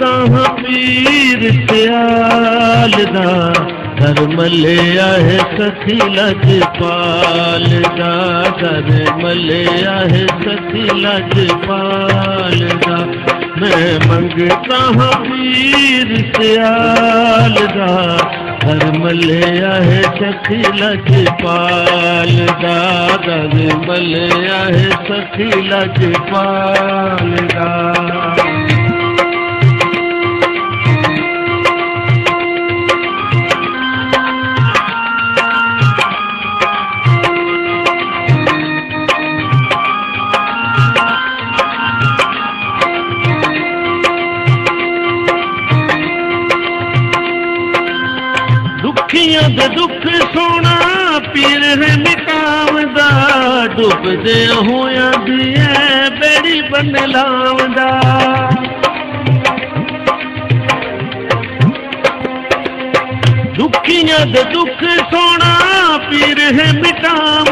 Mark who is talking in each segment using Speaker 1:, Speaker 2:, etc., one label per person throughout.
Speaker 1: मंगता हाँ पीर सियाल दर मले आहे सखी लजपाल दा। दर मले आहे सखी लजपाल दा। मैं मंगता हाँ पीर सियाल दर मले आहे सखी दर मले आहे सखी लजपाल दा दुख सोना पीर हिता डुखजे अड़ी बनलाम दुखीअ दे दुख सोना पीर हे मिताम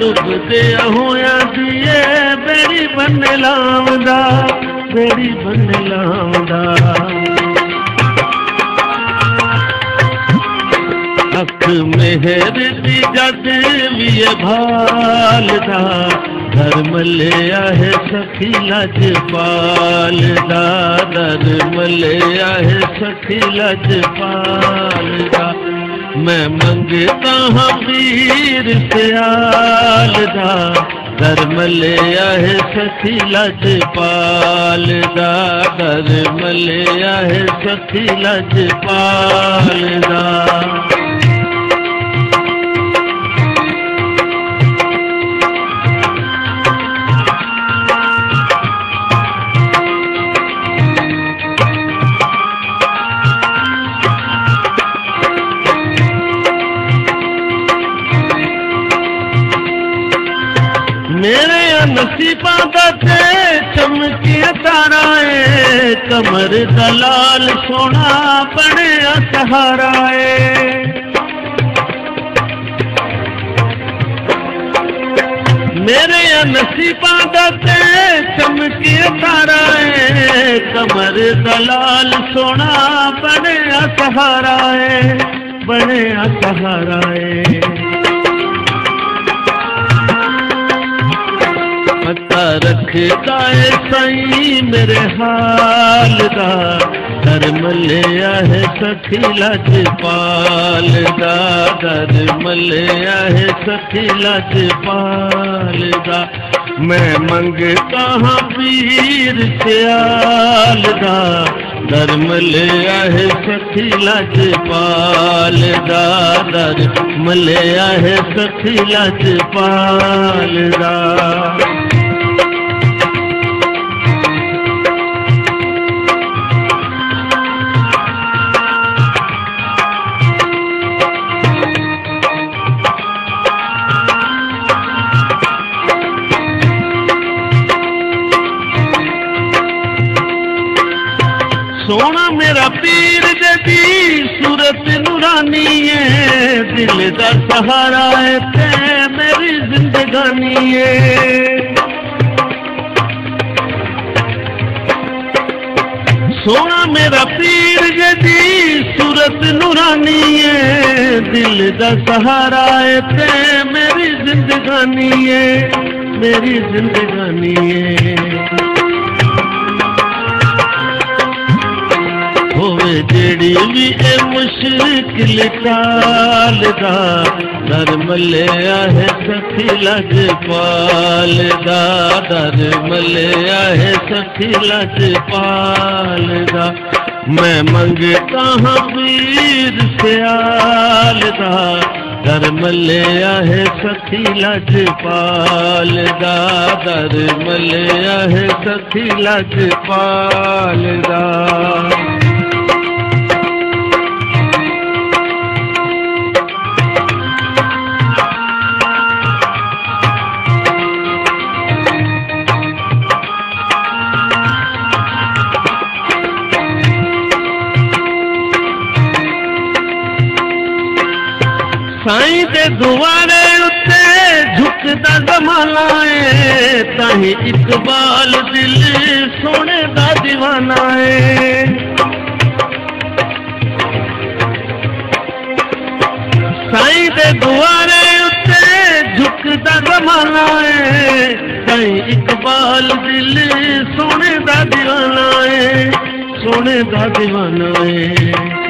Speaker 1: डुखदे अया जी बनलाम बनलाम मेहर दी देवी भालदा धर्म ले आहे सखी लजपाल दा। धर्म ले आहे सखी लजपाल दा। मैं मंगता हूँ वीर सयाल धर्म ले आहे सखी लजपाल दा। धर्म ले आहे सखी लजपाल दा। मेरे नसीबा दे चमकी तारा है। कमर दलाल सोना बने सहारा है। मेरे नसीबा दे चमकी तारा है। कमर दलाल सोना बने सहारा है। बने सहारा है। रखता है सई मेरे हाल का। धर्म लिया है सखी लज पाल दा धर्म लिया है सखी लज पाल दा मैं मंगता हूँ पीर प्याल दा धर्म लिया है सखी लज पाल दा धर्म लिया है सखी लज पाल दा पीर दी सूरत नूरानी है दिल का सहारा त सोन मेरा पीर गी सूरत नूरानी है दिल का सहारा थे मेरी जिंदी मेरी जिंदी ਜਿਹੜੀ ਵੀ ਇਹ ਮੁਸ਼ਕਿਲ ਕਾਲ ਦਾ ਦਰ ਮਲਿਆ ਹੈ ਸਖੀ ਲਜਪਾਲ ਦਾ ਦਰ ਮਲਿਆ ਹੈ ਸਖੀ ਲਜਪਾਲ ਦਾ ਮੈਂ ਮੰਗਤਾ ਹਾਂ ਵੀਰ ਸਿਆਲ ਦਾ ਦਰ ਮਲਿਆ ਹੈ ਸਖੀ ਲਜਪਾਲ ਦਾ ਦਰ ਮਲਿਆ ਹੈ ਸਖੀ ਲਜਪਾਲ ਦਾ साईं ते दुआरे उते झुकदा आहे। ताईं इक़बाल दिलि सोने दा दीवाना आहे। साईं ते दुआरे उते झुकदा ज़माना आहे। ताईं इक़बाल दिलि दीवाना आहे। दीवाना आहे